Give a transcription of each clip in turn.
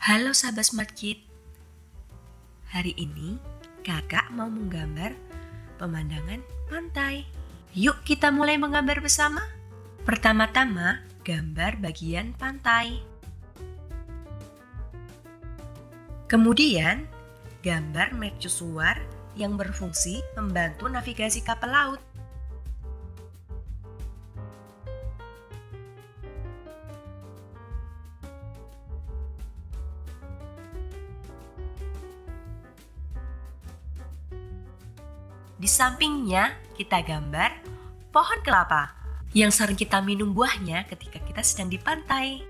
Halo sahabat Smart Kid. Hari ini kakak mau menggambar pemandangan pantai. Yuk kita mulai menggambar bersama. Pertama-tama, gambar bagian pantai. Kemudian, gambar mercusuar yang berfungsi membantu navigasi kapal laut. Di sampingnya kita gambar pohon kelapa yang sering kita minum buahnya ketika kita sedang di pantai.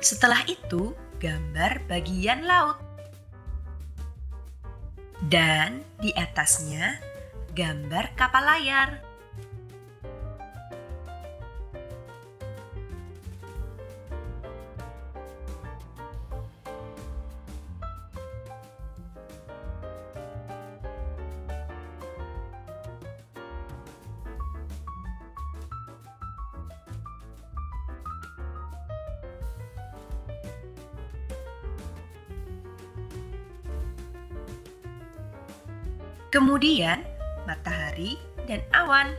Setelah itu, gambar bagian laut. Dan di atasnya, gambar kapal layar. Kemudian matahari dan awan.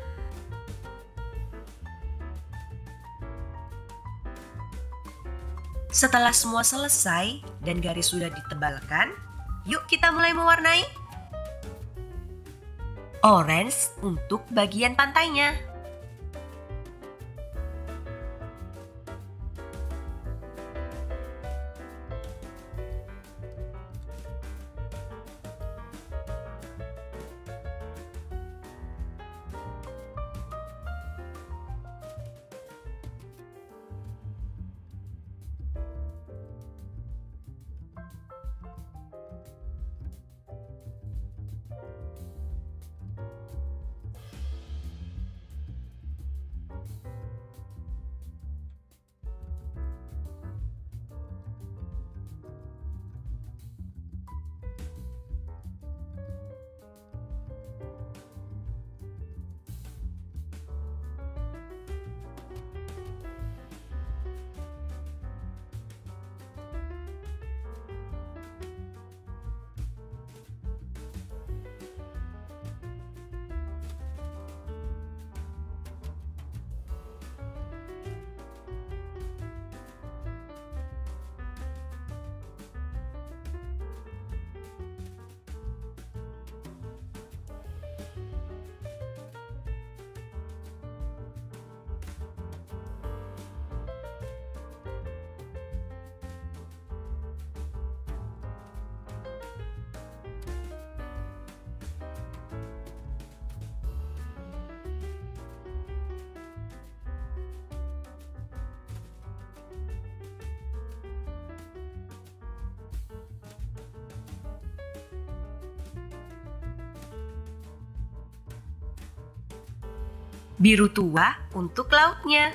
Setelah semua selesai dan garis sudah ditebalkan, yuk kita mulai mewarnai. Orange untuk bagian pantainya. Biru tua untuk lautnya.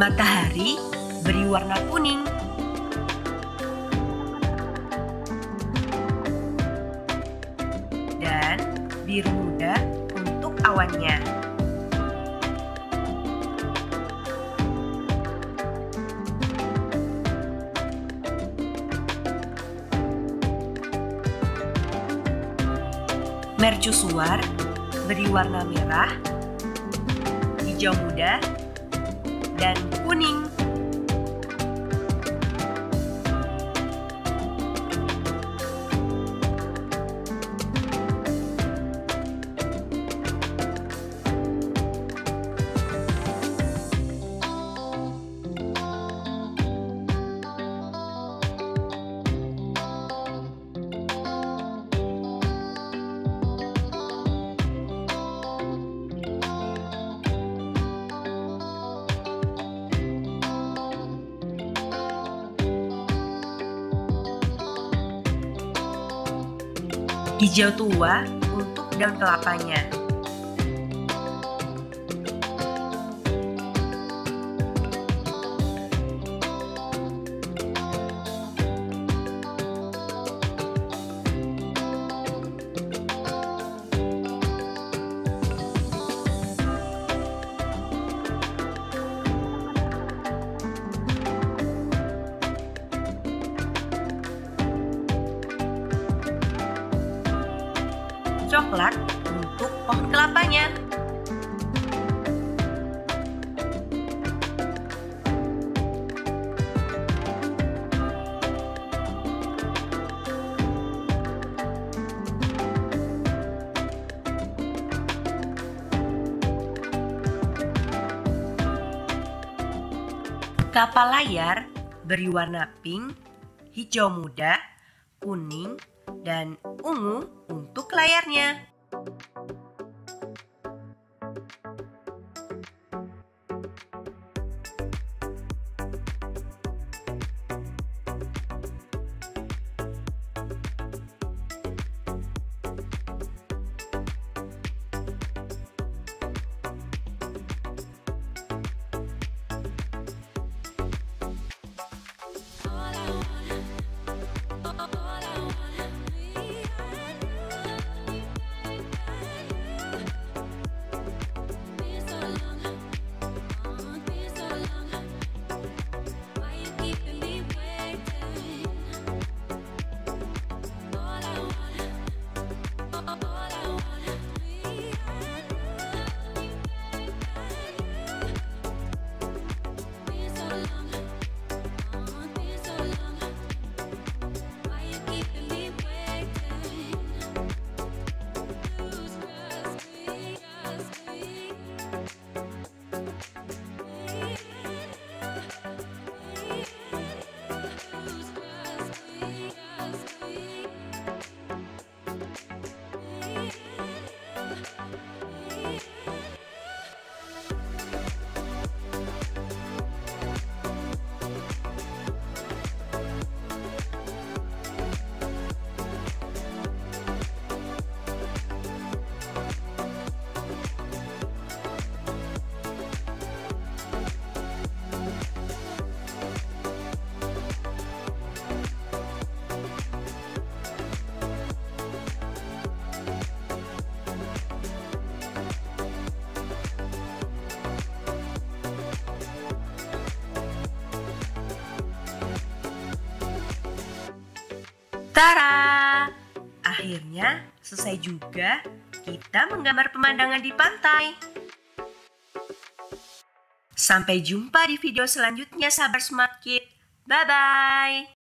Matahari beri warna kuning. Dan biru muda untuk awannya. Mercusuar beri warna merah, hijau muda, dan kuning. Hijau tua untuk daun kelapanya. Coklat untuk pohon kelapanya. Kapal layar beri warna pink, hijau muda, kuning, dan ungu untuk layarnya. Tara! Akhirnya selesai juga kita menggambar pemandangan di pantai. Sampai jumpa di video selanjutnya sahabat Smart Kid. Bye-bye!